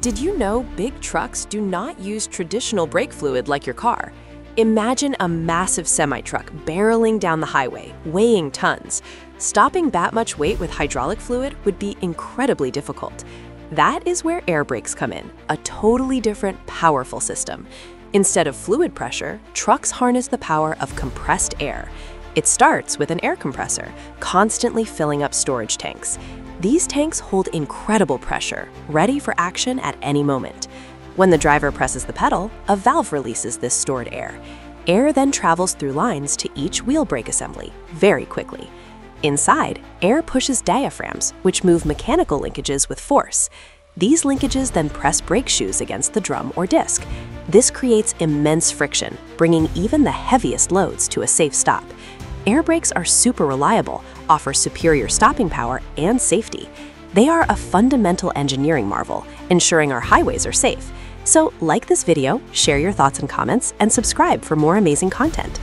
Did you know big trucks do not use traditional brake fluid like your car? Imagine a massive semi-truck barreling down the highway, weighing tons. Stopping that much weight with hydraulic fluid would be incredibly difficult. That is where air brakes come in, a totally different, powerful system. Instead of fluid pressure, trucks harness the power of compressed air. It starts with an air compressor, constantly filling up storage tanks. These tanks hold incredible pressure, ready for action at any moment. When the driver presses the pedal, a valve releases this stored air. Air then travels through lines to each wheel brake assembly, very quickly. Inside, air pushes diaphragms, which move mechanical linkages with force. These linkages then press brake shoes against the drum or disc. This creates immense friction, bringing even the heaviest loads to a safe stop. Air brakes are super reliable, offer superior stopping power and safety. They are a fundamental engineering marvel, ensuring our highways are safe. So like this video, share your thoughts and comments, and subscribe for more amazing content.